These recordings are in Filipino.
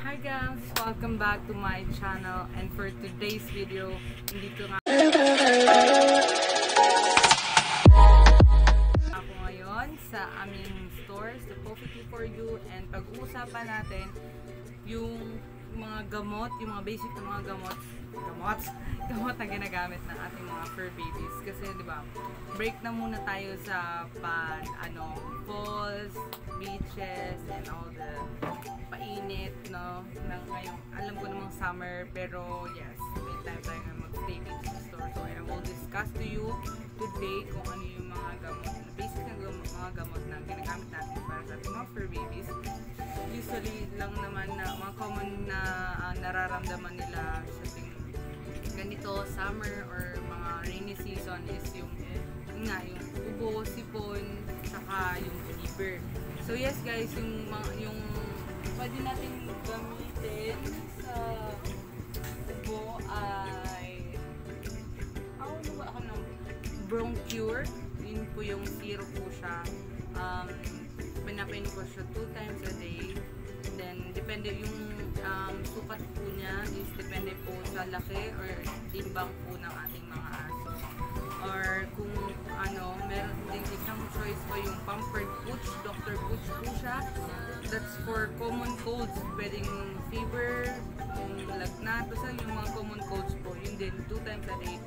Hi guys! Welcome back to my channel and for today's video, dito nga ako ngayon sa aming stores, the Coffee for You and pag-uusapan natin yung mga gamot, yung mga basic na mga gamot, gamot, gamot na ginagamit ng ating mga fur babies. Kasi di ba, break na muna tayo sa pan, ano, falls, beaches, and all the painit, no? Nang ngayong, alam ko namang summer, pero yes, may time tayo mag-stay dito sa store. So, I will discuss to you today kung ano yung mga gamot, basic na mga gamot na ginagamit natin para sa ating mga fur babies. Usually lang naman na mga common na ah, nararamdaman nila sa ating ganito summer or mga rainy season is yung yun nga yung ubo, sipon, saka yung fever. So yes guys, yung yung pwede natin gamitin sa ubo ay ako oh, ako ng Broncure. Yun po yung zero po siya. Um, pinapain ko siya two times a day. Then, depende yung um, sukat po niya is depende po sa laki or timbang po ng ating mga aso. Or kung ano, meron din isang choice po yung pampered pooch, Dr. Pooch po siya. That's for common colds, pwedeng fever, yung lagnat, basta yung mga common colds po, yun din, two times a day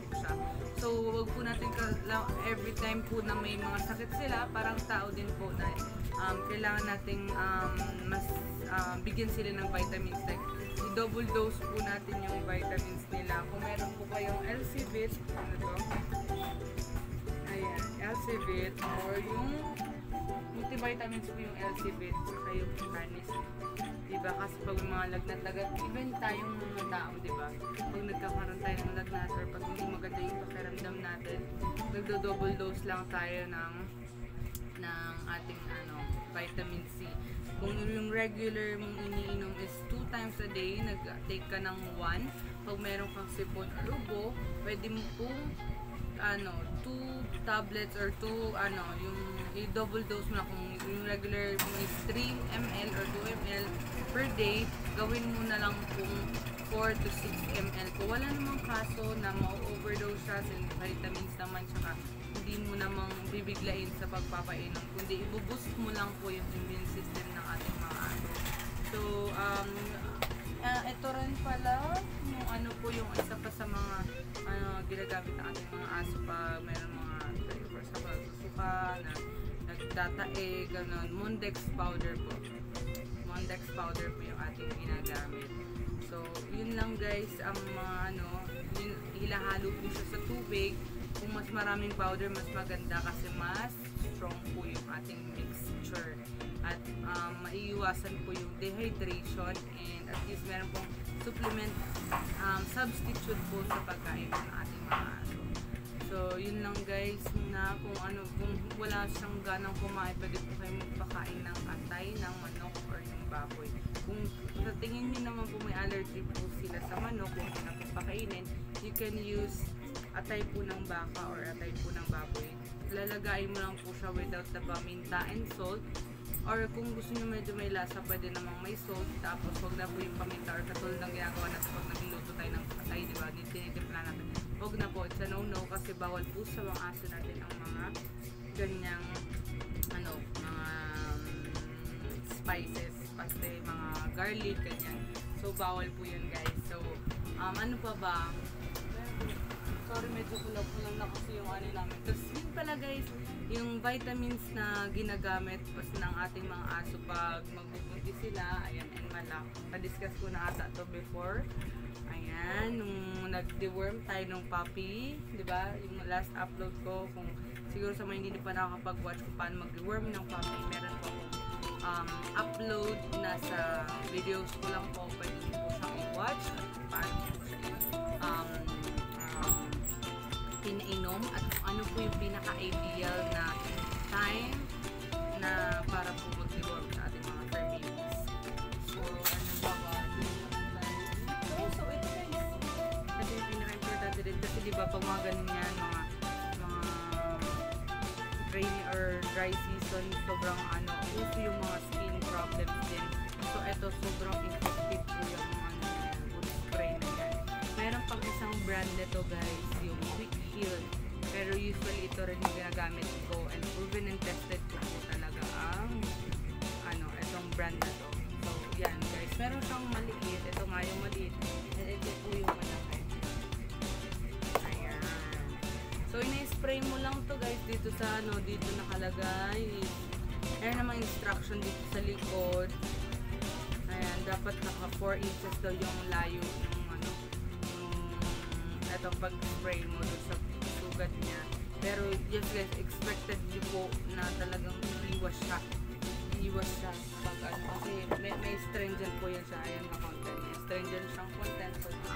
po natin every time po na may mga sakit sila, parang tao din po na um, kailangan nating um, mas um, bigyan sila ng vitamins. Like, i-double dose po natin yung vitamins nila. Kung meron po kayong LCVIT, ano to? Ayan, LCVIT or yung multivitamins po yung LCVIT saka yung Canis. Diba? Kasi pag mga lagnat-lagnat, even tayong mga tao, diba? Pag nagkakaroon tayo ng lagnat or pag hindi maganda yung pakiramdam natin, nagdo-double dose lang tayo ng ng ating ano, vitamin C. Kung yung regular mong iniinom is 2 times a day, nag-take ka ng 1. Pag meron kang sipon or ubo, pwede mo pong ano, 2 tablets or 2 ano, yung i-double dose mo na kung yung regular mo is 3 ml or 2 ml per day, gawin mo na lang kung 4 to 6 ml. Kung wala namang kaso na ma-overdose siya sa vitamins naman, tsaka hindi mo namang bibiglain sa pagpapainom, kundi ibuboost mo lang po yung immune system ng ating mga aso. So, um, ah, ito rin pala, yung ano po yung isa pa sa mga ano, ginagamit ng ating mga aso pa, meron mga for sa pagsusuka, na nagtatae, ganun, Mondex powder po. Mondex powder po yung ating ginagamit. So, yun lang guys, ang mga ano, yun, hilahalo po siya sa tubig. Kung mas maraming powder, mas maganda kasi mas strong po yung ating mixture. At um, maiiwasan po yung dehydration and at least meron pong supplement um, substitute po sa pagkain ng ating mga aso. So, yun lang guys na kung ano, kung wala siyang ganang kumain, pwede po kayo magpakain sa tingin niyo naman po may allergy po sila sa manok, kung ano po pakainin, you can use atay po ng baka or atay po ng baboy. Lalagayin mo lang po siya without the paminta and salt. Or kung gusto niyo medyo may lasa, pwede namang may salt. Tapos huwag na po yung paminta or katulad ng ginagawa natin pag nagluluto tayo ng atay, di ba? Tinitimpla natin. Huwag na po, it's a no-no kasi bawal po sa mga aso natin ang mga ganyang ano, mga um, spices, pati mga garlic, ganyan. So, bawal po yun guys. So, um, ano pa ba? Sorry, medyo kulap-kulap na kasi yung ano namin. Tapos, yun pala guys, yung vitamins na ginagamit pas ng ating mga aso pag magbubunti sila, ayan, and malak. Pa-discuss ko na ata to before. Ayan, nung nag-deworm tayo ng puppy, di ba? Yung last upload ko, kung siguro sa mga hindi pa nakakapag-watch kung paano mag-deworm ng puppy, meron po um, upload na sa videos ko lang po, pwede niyo po siyang i-watch at paano po siya um, um, pinainom at ano po yung pinaka-ideal na time na para po mag-deworm sa ating mga fur. So, ano ba ba? Oh, so ito guys. Kasi yung pinaka-importante din kasi di ba pag mga ganun yan, mga mga rainy or dry season, sobrang ano, uso yung mga skin problems din. So, ito sobrang effective po yung ano, wood spray na yan. Meron pang isang brand nito guys, yung Quick Shield. Pero usually ito rin yung ginagamit ko and proven and tested ko po talaga ang ano, itong brand na to. So, yan guys. Meron siyang maliit. Ito nga yung maliit. And ito po yung malaki. Ayan. So, ini-spray mo lang to guys dito sa ano, dito nakalagay. Meron namang instruction dito sa likod. Ayan, dapat naka 4 inches daw yung layo ng ano, yung etong pag-spray mo doon sa sugat niya. Pero yes guys, expected nyo po na talagang iwas siya. Iwas siya pag ano, kasi may, may stringent po yan siya. Ayan na content niya. Stringent siyang content. So, ma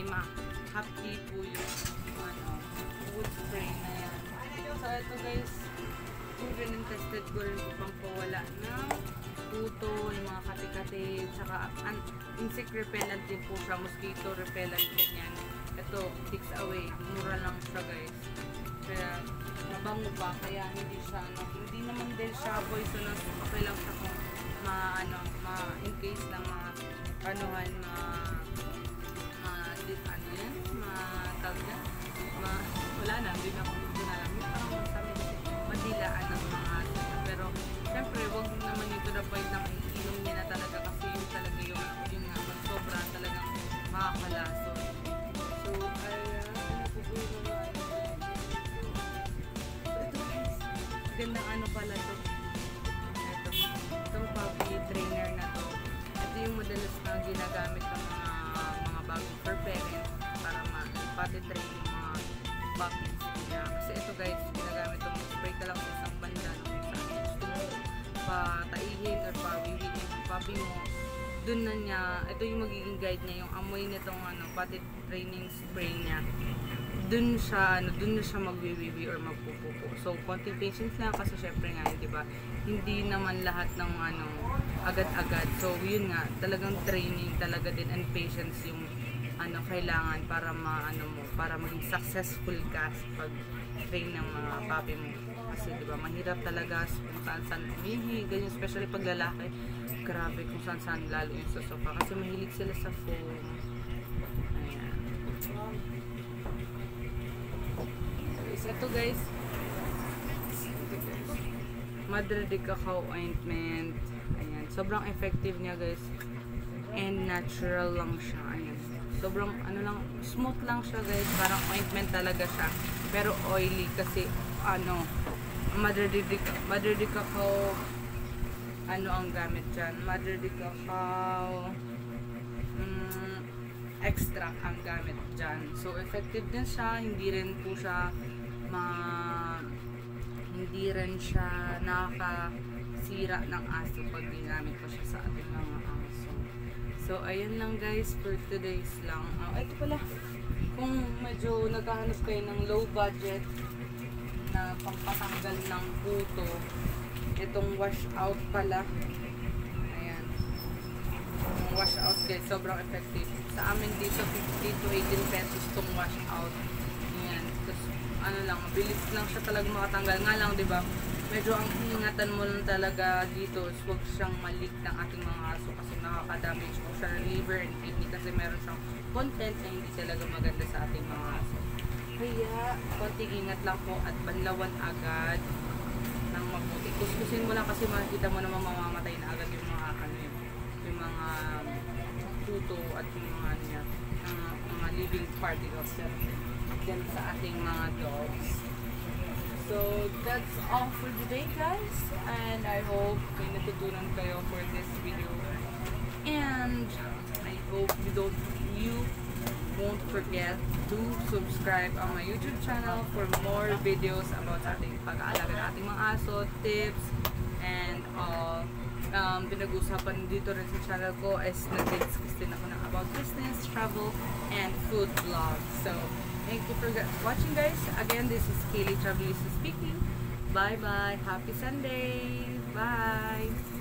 ay ma-happy po yung ano, wood spray na yan. So, ito guys, proven and tested ko rin po pang pawala ng puto, yung mga kati-kati, tsaka an insect repellent din po siya, mosquito repellent ganyan. Ito, takes away, mura lang siya guys. Kaya mabango pa, kaya hindi siya, ano, hindi naman din siya poisonous, okay lang siya kung ma, ano, ma, in case lang ma, anuhan, ma, ma, di- ano yan, ma, tawag yan, ma, wala na, hindi na ako hindi na alam. Yung parang syempre, wag naman yung to the point na iinom niya na talaga kasi yung talaga yung, yung nga, pag sobra talagang makakalaso. So, po yung mga ano. So, ito guys, gandang ano pala to. Ito, itong puppy trainer na to. Ito yung madalas na ginagamit ng mga mga bagong fur parents para ma-potty train yung mga puppies nila. Kasi ito guys, ginagamit itong spray ka pataihin or pawiwin yung puppy mo. Doon na niya, ito yung magiging guide niya, yung amoy nitong ano, potty training spray niya. Doon siya, ano, doon na siya magwiwiwi or magpupupo. So, konting patience lang kasi syempre nga, di ba, hindi naman lahat ng ano, agad-agad. So, yun nga, talagang training talaga din and patience yung ano kailangan para maano mo para maging successful ka sa pag train ng mga puppy mo kasi di ba mahirap talaga kung saan saan umihi ganyan especially pag lalaki. Grabe kung saan saan lalo yung sa sofa kasi mahilig sila sa foam ayan. Guys ito guys. Madre de Cacao Ointment. Ayan sobrang effective niya guys. And natural lang siya ayan. Sobrang ano lang smooth lang siya guys. Parang ointment talaga siya pero oily kasi ano Madre de, Madre de Cacao ano ang gamit dyan Madre de Cacao mm, extract ang gamit dyan so effective din siya hindi rin po siya ma hindi rin siya nakakasira ng aso pag ginamit ko siya sa ating mga aso So, ayun lang guys for today's lang. Oh, ito pala. Kung medyo naghahanap kayo ng low budget na pampatanggal ng puto, itong wash out pala. Ayan. Yung wash out guys, sobrang effective. Sa amin dito, 50 to 18 pesos itong wash out. Ayan. Tapos, ano lang, mabilis lang siya talaga makatanggal. Nga lang, di ba? Medyo ang ingatan mo lang talaga dito is huwag siyang malik ng ating mga aso kasi nakaka-damage po siya liver and kidney kasi meron siyang content na hindi talaga maganda sa ating mga aso. Kaya, konting ingat lang po at banlawan agad ng mabuti. Kuskusin mo lang kasi makikita mo naman mamamatay na agad yung mga ano yun, yung mga tuto at yung mga ano niya, mga, mga living particles yan sa ating mga dogs. So, that's all for today, guys. And I hope may natutunan kayo for this video. And I hope you don't, you won't forget to subscribe on my YouTube channel for more videos about ating pag-aalaga ng ating mga aso, tips, and all. Um, pinag-usapan dito rin sa channel ko is nag-discuss din ako ng about business, travel, and food vlogs. So, Thank you for watching guys. Again, this is Kaylee Travelista speaking. Bye bye. Happy Sunday. Bye.